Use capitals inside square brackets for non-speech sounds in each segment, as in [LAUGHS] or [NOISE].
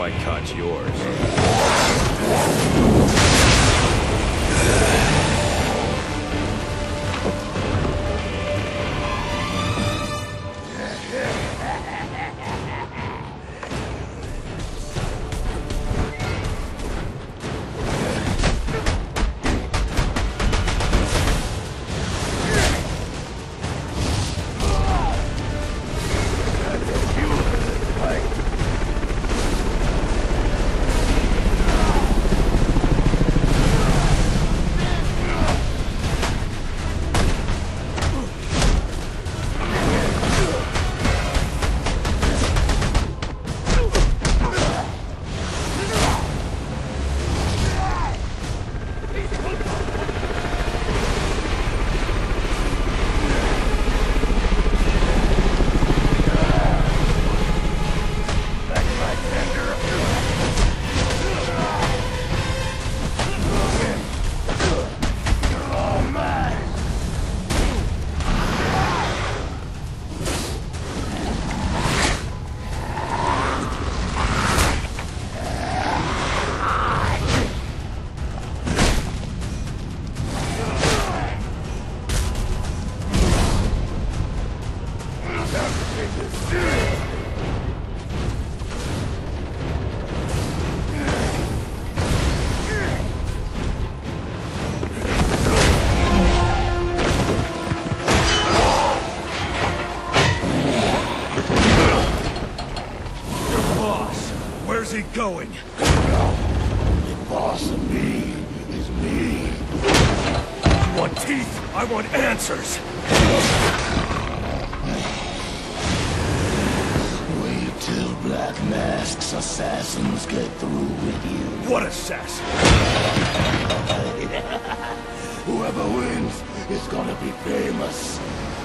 I caught yours. Where's he going? The boss of me is me. You want teeth? I want answers. Black Mask's assassins get through with you. What assassin? [LAUGHS] Whoever wins is gonna be famous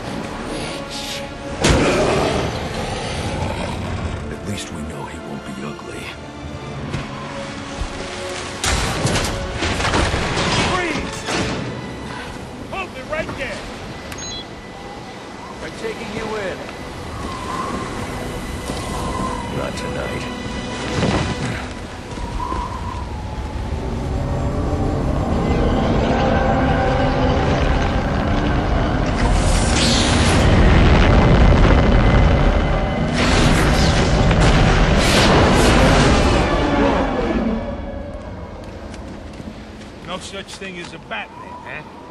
and rich. At least we know he won't be ugly. Freeze! Hold it right there! I'm taking you in. Tonight. No such thing as a Batman, huh? Eh?